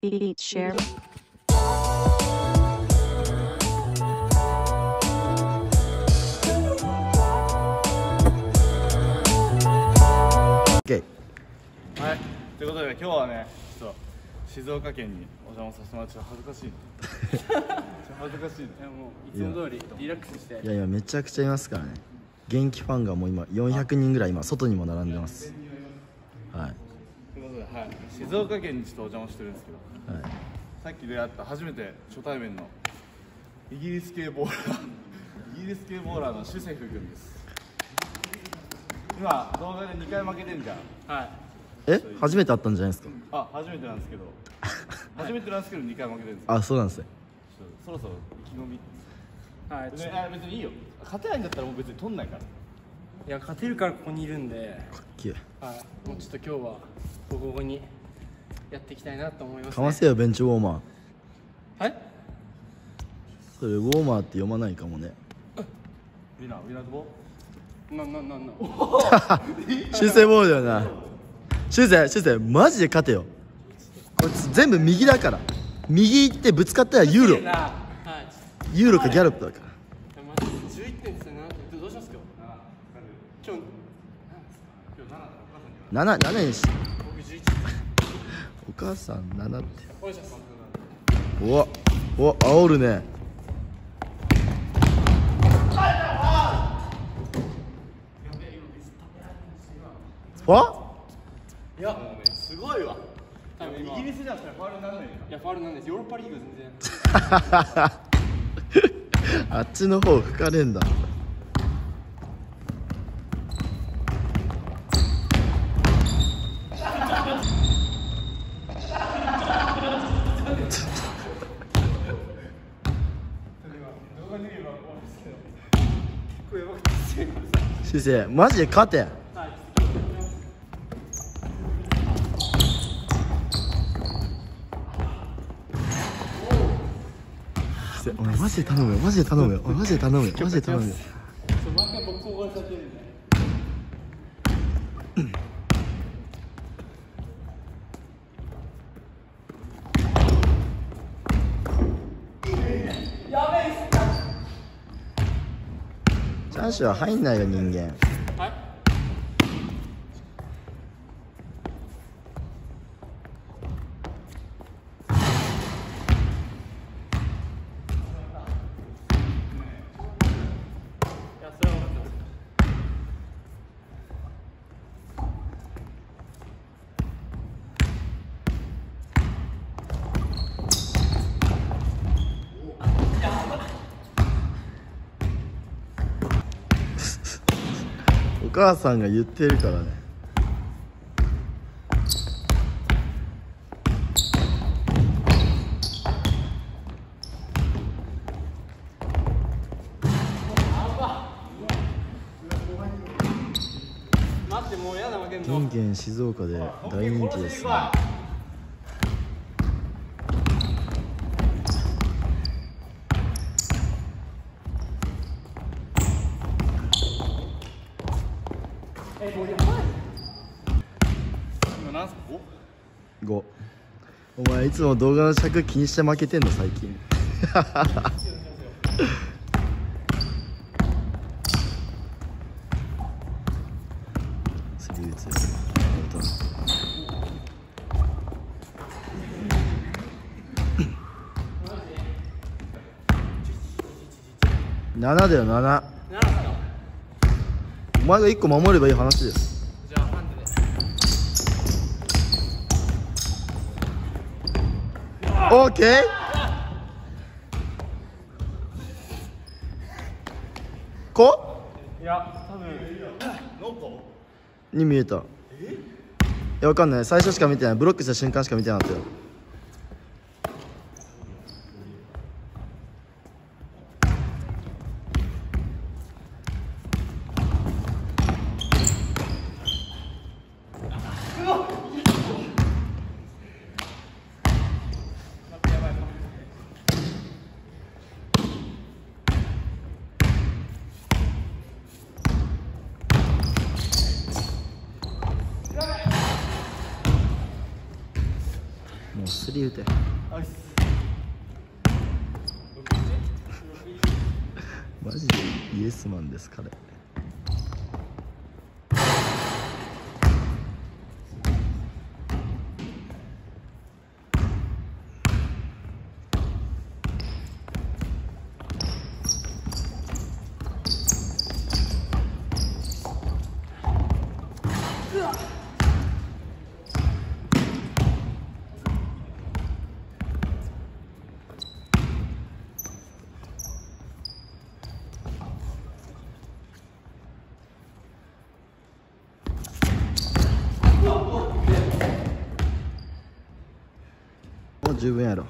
Eat share. オッケーはい、ということで今日はね、ちょっと静岡県にお邪魔させてもらってちょっと恥ずかしいな。ちょっと恥ずかしいね。いやもういつも通りリラックスしていやいやめちゃくちゃいますからね元気ファンがもう今400人ぐらい今外にも並んでますはい、静岡県にちょっとお邪魔してるんですけど、はいさっき出会った初めて初対面のイギリス系ボーラー、イギリス系ボーラーのシュセフ君です。今動画で2回負けてんじゃん。はいえ？初めて会ったんじゃないですか？あ、初めてなんですけど、初めてなんですけど2回負けてるんですよ。あそうなんですねそろそろ意気込み。はい別にいいよ。勝てないんだったらもう別に取んないから。いや勝てるからここにいるんで、かっけえはい、もうちょっと今日はボコボコにやっていきたいなと思います、ね、かませよベンチウォーマー。はい？それウォーマーって読まないかもね。ウィナー、ウィナーとボなななな。修正ボールだよな。修正修正。マジで勝てよ。こいつ全部右だから。右行ってぶつかったらユーロ。なはい。ユーロかギャロップだから。いやマジで11点ですよなどうしますか今日7 7にし僕11お母さん7って。お願いしますおお煽るね。わいやすごいわ。イギリスじゃファウルにならないよ。いやファウルなんです。ヨーロッパリーグは全然。あっちの方吹かれんだ修正マジで勝て。修正お前マジで頼むよマジで頼むよ。マジで頼むよマジで頼むよ。うん話は入んないよ人間はいいやそれは分かってるお母さんが言ってるからね。人間静岡で大人気ですね今何すか5 5お前いつも動画の尺気にして負けてんの最近。スリー打つアウト7だよ7前が1個守ればいい話です。オーケー。こいや多分。に見えた。いやわかんない。最初しか見てない。ブロックした瞬間しか見てなかったよ言うて。マジでイエスマンです彼。十分やろ。